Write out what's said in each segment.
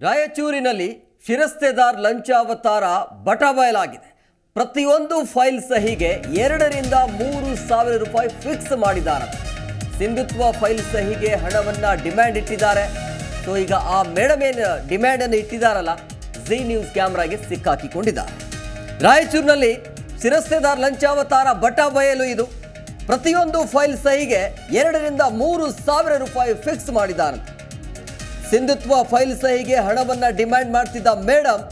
ರಾಯಚೂರಿನಲ್ಲಿ ಶಿರಸ್ತೆದಾರ್ ಲಂಚಾವತಾರ ಬಟಬಯಲಾಗಿದೆ. ಪ್ರತಿಯೊಂದು ಫೈಲ್ ಸಹಿಗೆ ಎರಡರಿಂದ ಮೂರು ಸಾವಿರ ರೂಪಾಯಿ ಫಿಕ್ಸ್ ಮಾಡಿದ್ದಾರೆ. ಸಿಂಧುತ್ವ ಫೈಲ್ ಸಹಿಗೆ ಹಣವನ್ನ ಡಿಮ್ಯಾಂಡ್ ಇಟ್ಟಿದ್ದಾರೆ. ಸೊ, ಈಗ ಆ ಮೇಡಮ್ ಏನು ಡಿಮ್ಯಾಂಡ್ ಅನ್ನು ಇಟ್ಟಿದ್ದಾರಲ್ಲ ಜಿ ನ್ಯೂಸ್ ಕ್ಯಾಮ್ರಾಗೆ ಸಿಕ್ಕಾಕಿಕೊಂಡಿದ್ದಾರೆ. ರಾಯಚೂರಿನಲ್ಲಿ ಶಿರಸ್ತೆದಾರ್ ಲಂಚಾವತಾರ ಬಟ ಬಯಲು ಇದು. ಪ್ರತಿಯೊಂದು ಫೈಲ್ ಸಹಿಗೆ ಎರಡರಿಂದ ಮೂರು ಸಾವಿರ ರೂಪಾಯಿ ಫಿಕ್ಸ್ ಮಾಡಿದ್ದಾರಂತೆ ಸಿಂಧುತ್ವ ಫೈಲ್ ಸಹಿಗೆ ಹಣವನ್ನ ಡಿಮ್ಯಾಂಡ್ ಮಾಡ್ತಿದ್ದ ಮೇಡಮ್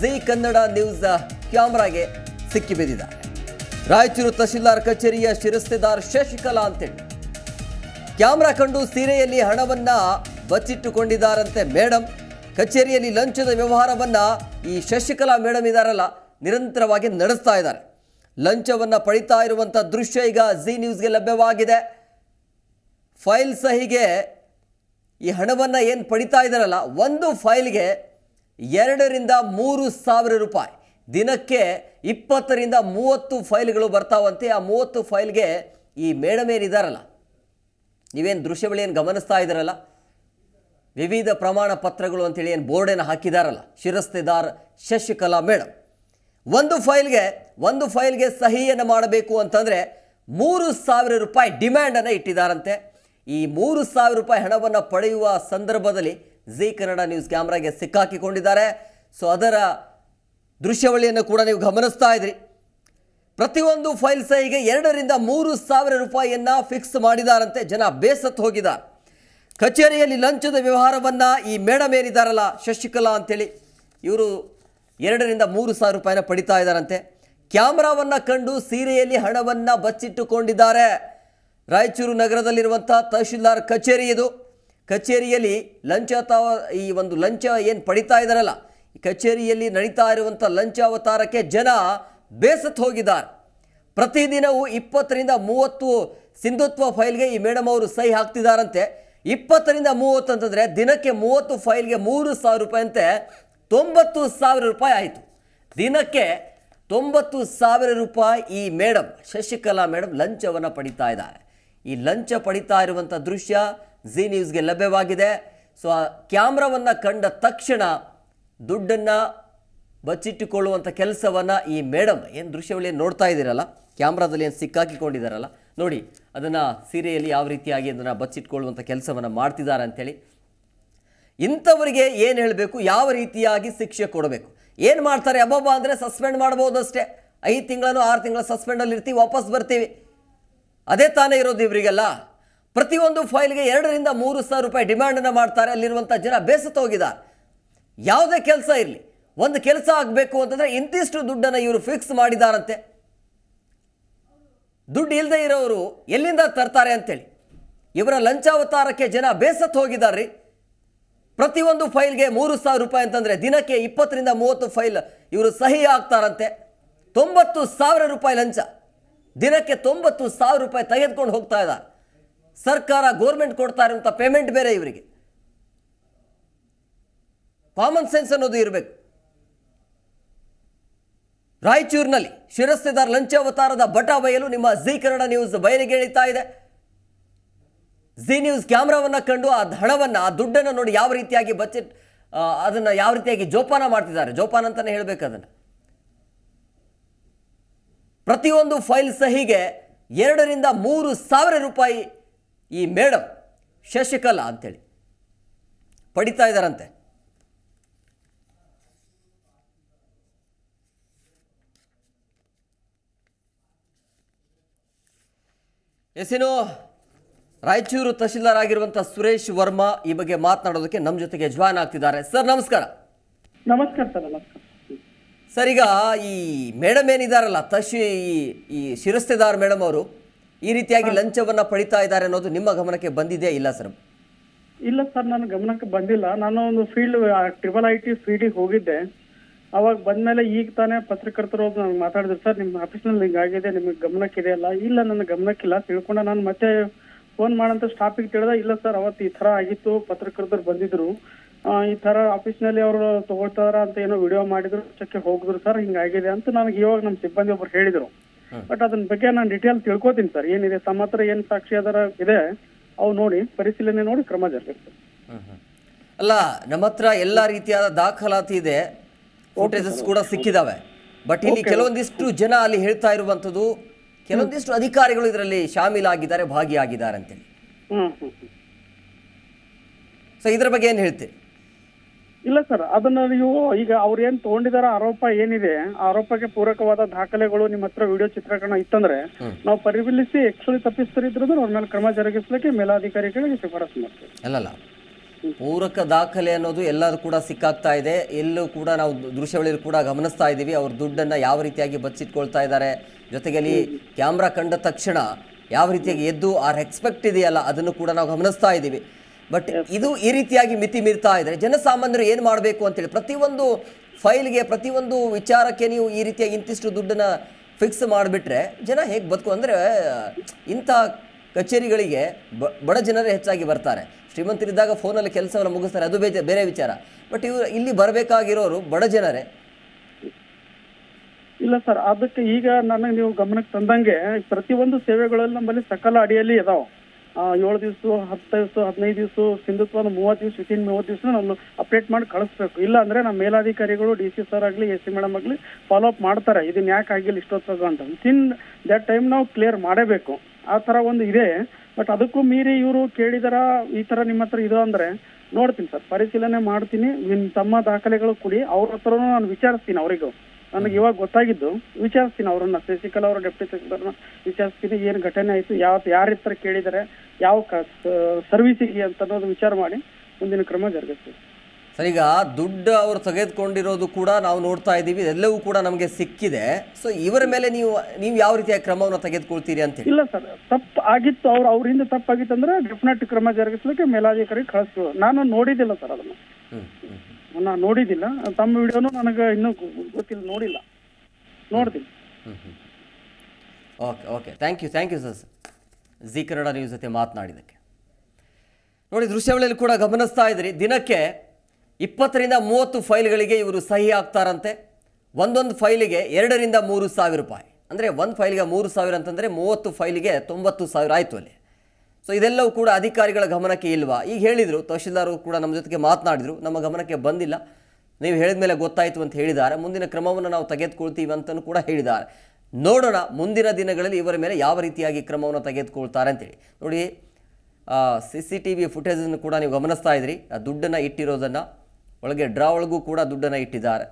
ಜಿ ಕನ್ನಡ ನ್ಯೂಸ್ ಕ್ಯಾಮ್ರಾಗೆ ಸಿಕ್ಕಿಬಿದ್ದಿದ್ದಾರೆ ರಾಯಚೂರು ತಹಶೀಲ್ದಾರ್ ಕಚೇರಿಯ ಶಿರಸ್ತೆದಾರ್ ಶಶಿಕಲಾ ಅಂತೇಳಿ. ಕ್ಯಾಮ್ರಾ ಕಂಡು ಸೀರೆಯಲ್ಲಿ ಹಣವನ್ನ ಬಚ್ಚಿಟ್ಟುಕೊಂಡಿದ್ದಾರಂತೆ ಮೇಡಮ್ ಕಚೇರಿಯಲ್ಲಿ ಲಂಚದ ವ್ಯವಹಾರವನ್ನ ಈ ಶಶಿಕಲಾ ಮೇಡಮ್ ಇದಾರಲ್ಲ, ನಿರಂತರವಾಗಿ ನಡೆಸ್ತಾ ಇದ್ದಾರೆ. ಲಂಚವನ್ನ ಪಡಿತಾ ಇರುವಂಥ ದೃಶ್ಯ ಈಗ ಜಿ ನ್ಯೂಸ್ಗೆ ಲಭ್ಯವಾಗಿದೆ. ಫೈಲ್ ಸಹಿಗೆ ಈ ಹಣವನ್ನು ಏನು ಪಡಿತಾ ಇದ್ದಾರಲ್ಲ, ಒಂದು ಫೈಲ್ಗೆ ಎರಡರಿಂದ ಮೂರು ಸಾವಿರ ರೂಪಾಯಿ. ದಿನಕ್ಕೆ ಇಪ್ಪತ್ತರಿಂದ ಮೂವತ್ತು ಫೈಲ್ಗಳು ಬರ್ತಾವಂತೆ, ಆ ಮೂವತ್ತು ಫೈಲ್ಗೆ ಈ ಮೇಡಮ್ ಏನಿದಾರಲ್ಲ ನೀವೇನು ದೃಶ್ಯಗಳು ಏನು ಗಮನಿಸ್ತಾ ಇದ್ದಾರಲ್ಲ ವಿವಿಧ ಪ್ರಮಾಣ ಪತ್ರಗಳು ಅಂತೇಳಿ ಏನು ಬೋರ್ಡನ್ನು ಹಾಕಿದಾರಲ್ಲ, ಶಿರಸ್ತೆದಾರ್ ಶಶಿಕಲಾ ಮೇಡಮ್ ಒಂದು ಫೈಲ್ಗೆ ಒಂದು ಫೈಲ್ಗೆ ಸಹಿಯನ್ನು ಮಾಡಬೇಕು ಅಂತಂದರೆ ಮೂರು ಸಾವಿರ ರೂಪಾಯಿ ಡಿಮ್ಯಾಂಡನ್ನು ಇಟ್ಟಿದ್ದಾರಂತೆ ಈ ಮೂರು ಸಾವಿರ ರೂಪಾಯಿ ಹಣವನ್ನು ಪಡೆಯುವ ಸಂದರ್ಭದಲ್ಲಿ ಜಿ ಕನ್ನಡ ನ್ಯೂಸ್ ಕ್ಯಾಮ್ರಾಗೆ ಸಿಕ್ಕಾಕಿಕೊಂಡಿದ್ದಾರೆ. ಸೊ, ಅದರ ದೃಶ್ಯಾವಳಿಯನ್ನು ಕೂಡ ನೀವು ಗಮನಿಸ್ತಾ ಇದ್ರಿ. ಪ್ರತಿಯೊಂದು ಫೈಲ್ ಸಹಿಗೆ ಎರಡರಿಂದ ಮೂರು ಸಾವಿರ ರೂಪಾಯಿಯನ್ನ ಫಿಕ್ಸ್ ಮಾಡಿದಾರಂತೆ ಜನ ಬೇಸತ್ತು ಹೋಗಿದ ಕಚೇರಿಯಲ್ಲಿ ಲಂಚದ ವ್ಯವಹಾರವನ್ನ ಈ ಮೇಡಮ್ ಏನಿದ್ದಾರಲ್ಲ ಶಶಿಕಲಾ ಅಂತೇಳಿ, ಇವರು ಎರಡರಿಂದ ಮೂರು ಸಾವಿರ ರೂಪಾಯಿನ ಪಡಿತಾ ಇದ್ದಾರಂತೆ. ಕ್ಯಾಮ್ರಾವನ್ನು ಕಂಡು ಸೀರೆಯಲ್ಲಿ ಹಣವನ್ನ ಬಚ್ಚಿಟ್ಟುಕೊಂಡಿದ್ದಾರೆ. ರಾಯಚೂರು ನಗರದಲ್ಲಿರುವಂಥ ತಹಶೀಲ್ದಾರ್ ಕಚೇರಿ ಇದು. ಕಚೇರಿಯಲ್ಲಿ ಲಂಚ ತಾವ ಈ ಒಂದು ಲಂಚ ಏನು ಪಡಿತಾ ಇದ್ದಾರಲ್ಲ ಕಚೇರಿಯಲ್ಲಿ ನಡೀತಾ ಇರುವಂಥ ಲಂಚಾವತಾರಕ್ಕೆ ಜನ ಬೇಸತ್ತು ಹೋಗಿದ್ದಾರೆ. ಪ್ರತಿದಿನವೂ ಇಪ್ಪತ್ತರಿಂದ ಮೂವತ್ತು ಸಿಂಧುತ್ವ ಫೈಲ್ಗೆ ಈ ಮೇಡಮ್ ಅವರು ಸಹಿ ಹಾಕ್ತಿದ್ದಾರಂತೆ. ಇಪ್ಪತ್ತರಿಂದ ಮೂವತ್ತು ಅಂತಂದರೆ ದಿನಕ್ಕೆ ಮೂವತ್ತು ಫೈಲ್ಗೆ ಮೂರು ಸಾವಿರ ರೂಪಾಯಿ ಅಂತೆ, ತೊಂಬತ್ತು ಸಾವಿರ ರೂಪಾಯಿ ಆಯಿತು. ದಿನಕ್ಕೆ ತೊಂಬತ್ತು ಸಾವಿರ ರೂಪಾಯಿ ಈ ಮೇಡಮ್, ಶಶಿಕಲಾ ಮೇಡಮ್ ಲಂಚವನ್ನು ಪಡಿತಾ ಇದ್ದಾರೆ. ಈ ಲಂಚ ಪಡಿತಾ ಇರುವಂಥ ದೃಶ್ಯ ಝಿ ನ್ಯೂಸ್ಗೆ ಲಭ್ಯವಾಗಿದೆ. ಸೊ, ಆ ಕ್ಯಾಮ್ರಾವನ್ನು ಕಂಡ ತಕ್ಷಣ ದುಡ್ಡನ್ನು ಬಚ್ಚಿಟ್ಟುಕೊಳ್ಳುವಂಥ ಕೆಲಸವನ್ನು ಈ ಮೇಡಮ್ ಏನು ದೃಶ್ಯಗಳು ಏನು ನೋಡ್ತಾ ಇದ್ದೀರಲ್ಲ, ಕ್ಯಾಮ್ರಾದಲ್ಲಿ ಏನು ಸಿಕ್ಕಾಕಿಕೊಂಡಿದ್ದಾರಲ್ಲ, ನೋಡಿ, ಅದನ್ನು ಸೀರೆಯಲ್ಲಿ ಯಾವ ರೀತಿಯಾಗಿ ಅದನ್ನು ಬಚ್ಚಿಟ್ಕೊಳ್ಳುವಂಥ ಕೆಲಸವನ್ನು ಮಾಡ್ತಿದ್ದಾರೆ ಅಂಥೇಳಿ ಇಂಥವರಿಗೆ ಏನು ಹೇಳಬೇಕು, ಯಾವ ರೀತಿಯಾಗಿ ಶಿಕ್ಷೆ ಕೊಡಬೇಕು, ಏನು ಮಾಡ್ತಾರೆ ಅಬ್ಬಬ್ಬ ಅಂದರೆ ಸಸ್ಪೆಂಡ್ ಮಾಡ್ಬೋದು ಅಷ್ಟೇ ಐದು ತಿಂಗಳನ್ನು ಆರು ತಿಂಗಳು ಸಸ್ಪೆಂಡಲ್ಲಿ ಇರ್ತೀವಿ ವಾಪಸ್ ಬರ್ತೀವಿ. ಅದೇ ತಾನೇ ಇರೋದು ಇವರಿಗೆಲ್ಲ. ಪ್ರತಿಯೊಂದು ಫೈಲ್ಗೆ ಎರಡರಿಂದ ಮೂರು ಸಾವಿರ ರೂಪಾಯಿ ಡಿಮ್ಯಾಂಡನ್ನು ಮಾಡ್ತಾರೆ. ಅಲ್ಲಿರುವಂಥ ಜನ ಬೇಸತ್ತು ಹೋಗಿದ್ದಾರೆ. ಯಾವುದೇ ಕೆಲಸ ಇರಲಿ. ಒಂದು ಕೆಲಸ ಆಗಬೇಕು ಅಂತಂದರೆ ಇಂತಿಷ್ಟು ದುಡ್ಡನ್ನು ಇವರು ಫಿಕ್ಸ್ ಮಾಡಿದಾರಂತೆ. ದುಡ್ಡು ಇಲ್ಲದೆ ಇರೋರು ಎಲ್ಲಿಂದ ತರ್ತಾರೆ ಅಂತೇಳಿ. ಇವರ ಲಂಚಾವತಾರಕ್ಕೆ ಜನ ಬೇಸತ್ತು ಹೋಗಿದ್ದಾರೆ ಪ್ರತಿಯೊಂದು ಫೈಲ್ಗೆ ಮೂರು ಸಾವಿರ ರೂಪಾಯಿ ಅಂತಂದರೆ ದಿನಕ್ಕೆ ಇಪ್ಪತ್ತರಿಂದ ಮೂವತ್ತು ಫೈಲ್ ಇವರು ಸಹಿ ಆಗ್ತಾರಂತೆ ತೊಂಬತ್ತು ಸಾವಿರ ರೂಪಾಯಿ ಲಂಚ. ದಿನಕ್ಕೆ ತೊಂಬತ್ತು ಸಾವಿರ ರೂಪಾಯಿ ತೆಗೆದುಕೊಂಡು ಹೋಗ್ತಾ ಇದ್ದಾರೆ. ಸರ್ಕಾರ ಗೋರ್ಮೆಂಟ್ ಕೊಡ್ತಾ ಇರುವಂಥ ಪೇಮೆಂಟ್ ಬೇರೆ ಇವರಿಗೆ. ಕಾಮನ್ ಸೆನ್ಸ್ ಅನ್ನೋದು ಇರಬೇಕು. ರಾಯಚೂರಿನಲ್ಲಿ ಶಿರಸ್ತೆದಾರ್ ಲಂಚಾವತಾರದ ಬಟ ಬಯಲು ನಿಮ್ಮ ಜಿ ಕನ್ನಡ ನ್ಯೂಸ್ ಬಯಲಿಗೆ ಎಳಿತಾ ಇದೆ. ಜಿ ನ್ಯೂಸ್ ಕ್ಯಾಮ್ರಾವನ್ನು ಕಂಡು ಆ ಹಣವನ್ನು, ಆ ದುಡ್ಡನ್ನು ನೋಡಿ ಯಾವ ರೀತಿಯಾಗಿ ಬಜೆಟ್ ಅದನ್ನು ಯಾವ ರೀತಿಯಾಗಿ ಜೋಪಾನ ಮಾಡ್ತಿದ್ದಾರೆ. ಜೋಪಾನ ಅಂತಲೇ ಹೇಳಬೇಕು ಅದನ್ನು. ಪ್ರತಿಯೊಂದು ಫೈಲ್ ಸಹಿಗೆ ಎರಡರಿಂದ ಮೂರು ಸಾವಿರ ರೂಪಾಯಿ ಈ ಮೇಡಮ್ ಶಶಿಕಲಾ ಅಂತೇಳಿ. ಪಡಿತಾ ಇದ್ದಾರಂತೆ. ಎಸಿನು, ರಾಯಚೂರು ತಹಶೀಲ್ದಾರ್ ಆಗಿರುವಂತಹ ಸುರೇಶ್ ವರ್ಮಾ ಈ ಬಗ್ಗೆ ಮಾತನಾಡೋದಕ್ಕೆ ನಮ್ಮ ಜೊತೆಗೆ ಜಾಯ್ನ್ ಆಗ್ತಿದ್ದಾರೆ. ಸರ್, ನಮಸ್ಕಾರ. ನಮಸ್ಕಾರ ಸರ್, ನಮಸ್ಕಾರ. ಸರ್ ಈಗ ಈ ಮೇಡಮ್ ಏನಿದಾರಲ್ಲ ತಶಿ ಈ ಈ ಶಿರಸ್ತೆದಾರ್ ಮೇಡಮ್ ಅವರು ಈ ರೀತಿಯಾಗಿ ಲಂಚವನ್ನ ಪಡಿತಾ ಇದ್ದಾರೆ ಅನ್ನೋದು ನಿಮ್ಮ ಗಮನಕ್ಕೆ ಬಂದಿದೆಯಾ ಇಲ್ಲ ಸರ್? ಇಲ್ಲ ಸರ್ ನನ್ನ ಗಮನಕ್ಕೆ ಬಂದಿಲ್ಲ. ನಾನು ಒಂದು ಫೀಲ್ಡ್ ಟ್ರಿಬಲ್ ಐ ಟಿ ಫೀಲ್ಡಿಗೆ ಹೋಗಿದ್ದೆ. ಅವಾಗ ಬಂದ್ಮೇಲೆ ಈಗ ತಾನೇ ಪತ್ರಕರ್ತರು ನನಗೆ ಮಾತಾಡಿದ್ರು ಸರ್ ನಿಮ್ಮ ಆಫೀಸ್ನಲ್ಲಿ ಹಿಂಗಾಗಿದೆ ನಿಮಗೆ ಗಮನಕ್ಕೆ ಇದೆಯಲ್ಲ ಇಲ್ಲ ನನ್ನ ಗಮನಕ್ಕಿಲ್ಲ ತಿಳ್ಕೊಂಡ. ನಾನು ಮತ್ತೆ ಫೋನ್ ಮಾಡಂತ ಸ್ಟಾಪಿಗೆ ತಿಳಿದ ಇಲ್ಲ ಸರ್ ಅವತ್ತು ಈ ತರ ಆಗಿತ್ತು ಪತ್ರಕರ್ತರು ಬಂದಿದ್ರು. ಈ ತರ ಆಫೀಸ್ನಲ್ಲಿ ಅವರು ತಗೊಳ್ತಾರ ಅಂತ ಏನೋ ವಿಡಿಯೋ ಮಾಡಿದ್ರು ಚಕ್ಕೆ ಹೋಗಿದ್ರು ಸರ್ ಹಿಂಗಾಗಿದೆ ಅಂತ ನನಗೆ ಇವಾಗ ನಮ್ಮ ಸಿಬ್ಬಂದಿ ಒಬ್ರು ಹೇಳಿದ್ರು. ಬಟ್ ಅದನ್ನ ಬಗ್ಗೆ ನಾನು ಡಿಟೇಲ್ ತಿಳ್ಕೊತೀನಿ ಸರ್. ಏನಿದೆ ತಮ್ಮ ಹತ್ರ ಏನ್ ಸಾಕ್ಷಿ ಅದರ ಇದೆ ಅವು ನೋಡಿ ಪರಿಶೀಲನೆ ನೋಡಿ ಕ್ರಮ ಜರುಗಿಸ್ತೇವೆ ಅಲ್ಲ ನಮ್ಮ ಹತ್ರ ಎಲ್ಲ ರೀತಿಯಾದ ದಾಖಲಾತಿ ಇದೆ. ಫೋಟೋಸ್ ಕೂಡ ಸಿಕ್ಕಿದಾವೆ. ಬಟ್ ಇಲ್ಲಿ ಕೆಲವೊಂದಿಷ್ಟು ಜನ ಅಲ್ಲಿ ಹೇಳ್ತಾ ಇರುವಂತದ್ದು ಕೆಲವೊಂದಿಷ್ಟು ಅಧಿಕಾರಿಗಳು ಇದರಲ್ಲಿ ಶಾಮೀಲಾಗಿದ್ದಾರೆ ಭಾಗಿಯಾಗಿದ್ದಾರೆ ಅಂತೇಳಿ. ಹ್ಮ್ ಹ್ಮ್ ಹ್ಮ್. ಸೊ ಇದ್ರ ಬಗ್ಗೆ ಏನು ಹೇಳ್ತೀರಿ? ಇಲ್ಲ ಸರ್. ಅದನ್ನ ನೀವು ಈಗ ಅವ್ರು ಏನ್ ತಗೊಂಡಿದಾರ ಆರೋಪ ಏನಿದೆ ಆರೋಪಕ್ಕೆ ಪೂರಕವಾದ ದಾಖಲೆಗಳು ನಿಮ್ಮ ಹತ್ರ ವಿಡಿಯೋ ಚಿತ್ರೀಕರಣ ಇತ್ತಂದ್ರೆ ನಾವು ಪರಿಶೀಲಿಸಿ ಆಕ್ಚುಲಿ ತಪ್ಪಿಸ್ತರಿದ್ರು ಅವ್ರ ಮೇಲೆ ಕ್ರಮ ಜರುಗಿಸ್ಲಿಕ್ಕೆ ಮೇಲಾಧಿಕಾರಿಗಳಿಗೆ ಶಿಫಾರಸು ಮಾಡ್ತೀವಿ. ಅಲ್ಲಲ್ಲ ಪೂರಕ ದಾಖಲೆ ಅನ್ನೋದು ಎಲ್ಲರೂ ಕೂಡ ಸಿಕ್ಕಾಗ್ತಾ ಇದೆ. ಎಲ್ಲೂ ಕೂಡ ನಾವು ದೃಶ್ಯಗಳಲ್ಲಿ ಕೂಡ ಗಮನಿಸ್ತಾ ಇದ್ದೀವಿ ಅವ್ರ ದುಡ್ಡನ್ನ ಯಾವ ರೀತಿಯಾಗಿ ಬಚ್ಚಿಟ್ಕೊಳ್ತಾ ಇದ್ದಾರೆ ಜೊತೆಗೆ ಅಲ್ಲಿ ಕ್ಯಾಮ್ರಾ ಕಂಡ ತಕ್ಷಣ ಯಾವ ರೀತಿಯಾಗಿ ಎದ್ದು ಆ ಎಕ್ಸ್ಪೆಕ್ಟ್ ಇದೆಯಲ್ಲ ಅದನ್ನು ಕೂಡ ನಾವು ಗಮನಿಸ್ತಾ ಇದ್ದೀವಿ ಬಟ್ ಇದು ಈ ರೀತಿಯಾಗಿ ಮಿತಿ ಮೀರ್ತಾ ಇದ್ರೆ ಜನಸಾಮಾನ್ಯರು ಏನು ಮಾಡಬೇಕು ಅಂತೇಳಿ ಪ್ರತಿಯೊಂದು ಫೈಲ್ಗೆ ಪ್ರತಿಯೊಂದು ವಿಚಾರಕ್ಕೆ ನೀವು ಈ ರೀತಿಯಾಗಿ ಇಂತಿಷ್ಟು ದುಡ್ಡನ್ನ ಫಿಕ್ಸ್ ಮಾಡಿಬಿಟ್ರೆ ಜನ ಹೇಗೆ ಬದುಕು ಅಂದರೆ ಇಂಥ ಕಚೇರಿಗಳಿಗೆ ಬಡ ಜನರೇ ಹೆಚ್ಚಾಗಿ ಬರ್ತಾರೆ. ಶ್ರೀಮಂತರಿದ್ದಾಗ ಫೋನಲ್ಲಿ ಕೆಲಸವನ್ನು ಮುಗಿಸ್ತಾರೆ ಅದು ಬೇಜ ಬೇರೆ ವಿಚಾರ. ಬಟ್ ಇವರು ಇಲ್ಲಿ ಬರಬೇಕಾಗಿರೋರು ಬಡ ಜನರೇ. ಇಲ್ಲ ಸರ್ ಅದಕ್ಕೆ ಈಗ ನನಗೆ ನೀವು ಗಮನಕ್ಕೆ ತಂದಂಗೆ ಪ್ರತಿಯೊಂದು ಸೇವೆಗಳಲ್ಲಿ ನಮ್ಮಲ್ಲಿ ಸಕಲ ಅಡಿಯಲ್ಲಿ ಇದಾವ ಏಳು ದಿವಸ, ಹತ್ತು ದಿವಸ, ಹದಿನೈದು ದಿವಸ ಸಿಂಧುತ್ವ ಮೂವತ್ತು ದಿವಸ, ವಿತಿನ್ ಮೂವತ್ತು ದಿವಸ ನಾನು ಅಪ್ಡೇಟ್ ಮಾಡಿ ಕಳಿಸ್ಬೇಕು. ಇಲ್ಲ ಅಂದ್ರೆ ನಮ್ಮ ಮೇಲಾಧಿಕಾರಿಗಳು ಡಿ ಸಿ ಸರ್ ಆಗಲಿ ಎಸ್ ಸಿ ಮೇಡಮ್ ಆಗಲಿ ಫಾಲೋ ಅಪ್ ಮಾಡ್ತಾರೆ. ಇದನ್ನ ಯಾಕೆ ಆಗಿಲ್ಲ ಇಷ್ಟೊತ್ತು ಅಂತ. ವಿತಿನ್ ದಟ್ ಟೈಮ್ ನಾವು ಕ್ಲಿಯರ್ ಮಾಡಬೇಕು. ಆ ತರ ಒಂದು ಇದೆ. ಬಟ್ ಅದಕ್ಕೂ ಮೀರಿ ಇವರು ಕೇಳಿದಾರ, ಈ ತರ ನಿಮ್ಮ ಹತ್ರ ಇದು ಅಂದ್ರೆ ನೋಡ್ತೀನಿ ಸರ್. ಪರಿಶೀಲನೆ ಮಾಡ್ತೀನಿ. ನಿಮ್ ತಮ್ಮ ದಾಖಲೆಗಳು ಕೊಡಿ. ಅವ್ರ ಹತ್ರನೂ ನಾನು ವಿಚಾರಿಸ್ತೀನಿ ಅವರಿಗೂ. ನನಗೆ ಇವಾಗ ಗೊತ್ತಾಗಿದ್ದು ವಿಚಾರಿಸ್ತೀನಿ ಅವ್ರನ್ನ ಶಶಿಕಲಾ ಅವರು ಡೆಪ್ಟಿ ಸೆಕ್ರೆಟರಿನ ವಿಚಾರಿಸ್ತೀನಿ ಏನು ಘಟನೆ ಆಯಿತು ಯಾವ ಯಾರ ಹತ್ರ ಕೇಳಿದರೆ ಯಾವ ಸರ್ವಿಸಿಗೆ ಅಂತ ಅನ್ನೋದು ವಿಚಾರ ಮಾಡಿ ಮುಂದಿನ ಕ್ರಮ ಜರುಗಿಸ್ತೀವಿ. ಸರ್ ಈಗ ದುಡ್ಡು ಅವರು ತೆಗೆದುಕೊಂಡಿರೋದು ಕೂಡ ನಾವು ನೋಡ್ತಾ ಇದ್ದೀವಿ ಎಲ್ಲವೂ ಕೂಡ ನಮಗೆ ಸಿಕ್ಕಿದೆ. ಸೊ ಇವರ ಮೇಲೆ ನೀವು ನೀವು ಯಾವ ರೀತಿಯ ಕ್ರಮವನ್ನು ತೆಗೆದುಕೊಳ್ತೀರಿ ಅಂತ ಇಲ್ಲ ಸರ್ ತಪ್ಪು ಆಗಿತ್ತು ಅವ್ರು ಅವರಿಂದ ತಪ್ಪಾಗಿತ್ತು ಅಂದ್ರೆ ಡೆಫಿನೆಟ್ ಕ್ರಮ ಜರುಗಿಸ್ಲಿಕ್ಕೆ ಮೇಲಾಧಿಕಾರಿ ಕಳಿಸ್ತು ನಾನು ನೋಡಿದ್ದಿಲ್ಲ ಸರ್ ಅದನ್ನ. ನಾನು ನೋಡಿದ್ದಿಲ್ಲ ತಮ್ಮ ವಿಡಿಯೋನು ನನಗೆ ಇನ್ನೂ ಗೊತ್ತಿಲ್ಲ, ನೋಡಿಲ್ಲ. ನೋಡ್ತೀನಿ. Okay okay. Thank you thank you sir Zee Kannada news ಜೊತೆ ಮಾತನಾಡಿದ್ದಕ್ಕೆ. ನೋಡಿ, ದೃಶ್ಯಾವಳಿಯಲ್ಲಿ ಕೂಡ ಗಮನಿಸ್ತಾ ಇದ್ರಿ. ದಿನಕ್ಕೆ ಇಪ್ಪತ್ತರಿಂದ ಮೂವತ್ತು ಫೈಲ್ಗಳಿಗೆ ಇವರು ಸಹಿ ಆಗ್ತಾರಂತೆ ಒಂದೊಂದು ಫೈಲಿಗೆ ಎರಡರಿಂದ ಮೂರು ಸಾವಿರ ರೂಪಾಯಿ. ಅಂದರೆ ಒಂದು ಫೈಲಿಗೆ ಮೂರು ಸಾವಿರ ಅಂತಂದರೆ ಮೂವತ್ತು ಫೈಲಿಗೆ ತೊಂಬತ್ತು ಸಾವಿರ ಆಯಿತು ಅಲ್ಲಿ. ಸೊ ಇದೆಲ್ಲವೂ ಕೂಡ ಅಧಿಕಾರಿಗಳ ಗಮನಕ್ಕೆ ಇಲ್ವಾ? ಈಗ ಹೇಳಿದರು, ತಹಶೀಲ್ದಾರು ಕೂಡ ನಮ್ಮ ಜೊತೆಗೆ ಮಾತನಾಡಿದರು, ನಮ್ಮ ಗಮನಕ್ಕೆ ಬಂದಿಲ್ಲ. ನೀವು ಹೇಳಿದ ಮೇಲೆ ಗೊತ್ತಾಯಿತು ಅಂತ ಹೇಳಿದ್ದಾರೆ. ಮುಂದಿನ ಕ್ರಮವನ್ನು ನಾವು ತೆಗೆದುಕೊಳ್ತೀವಿ ಅಂತಲೂ ಕೂಡ ಹೇಳಿದ್ದಾರೆ. ನೋಡೋಣ, ಮುಂದಿನ ದಿನಗಳಲ್ಲಿ ಇವರ ಮೇಲೆ ಯಾವ ರೀತಿಯಾಗಿ ಕ್ರಮವನ್ನು ತೆಗೆದುಕೊಳ್ತಾರೆ ಅಂತೇಳಿ. ನೋಡಿ ಸಿ ಸಿ ಟಿ ವಿ ಫುಟೇಜನ್ನು ಕೂಡ ನೀವು ಗಮನಿಸ್ತಾ ಇದ್ರಿ ಆ ದುಡ್ಡನ್ನು ಇಟ್ಟಿರೋದನ್ನು, ಒಳಗೆ ಡ್ರಾ ಒಳಗೂ ಕೂಡ ದುಡ್ಡನ್ನು ಇಟ್ಟಿದ್ದಾರೆ.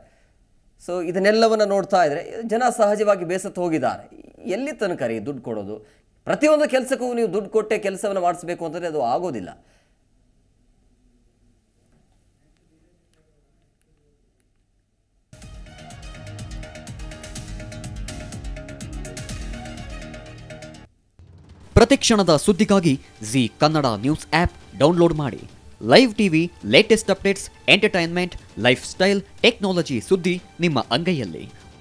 ಸೊ ಇದನ್ನೆಲ್ಲವನ್ನು ನೋಡ್ತಾ ಇದ್ದರೆ ಜನ ಸಹಜವಾಗಿ ಬೇಸತ್ತು ಹೋಗಿದ್ದಾರೆ. ಎಲ್ಲಿ ತನಕ ರೀ ದುಡ್ಡು ಕೊಡೋದು? ಪ್ರತಿಯೊಂದು ಕೆಲಸಕ್ಕೂ ನೀವು ದುಡ್ಡು ಕೊಟ್ಟೆ ಕೆಲಸವನ್ನು ಮಾಡಿಸ್ಬೇಕು ಅಂತಂದರೆ ಅದು ಆಗೋದಿಲ್ಲ. ಪ್ರತಿಕ್ಷಣದ ಸುದ್ದಿಗಾಗಿ Zee Kannada news app download ಮಾಡಿ. Live TV latest updates entertainment lifestyle technology ಸುದ್ದಿ ನಿಮ್ಮ ಅಂಗೈಯಲ್ಲಿ.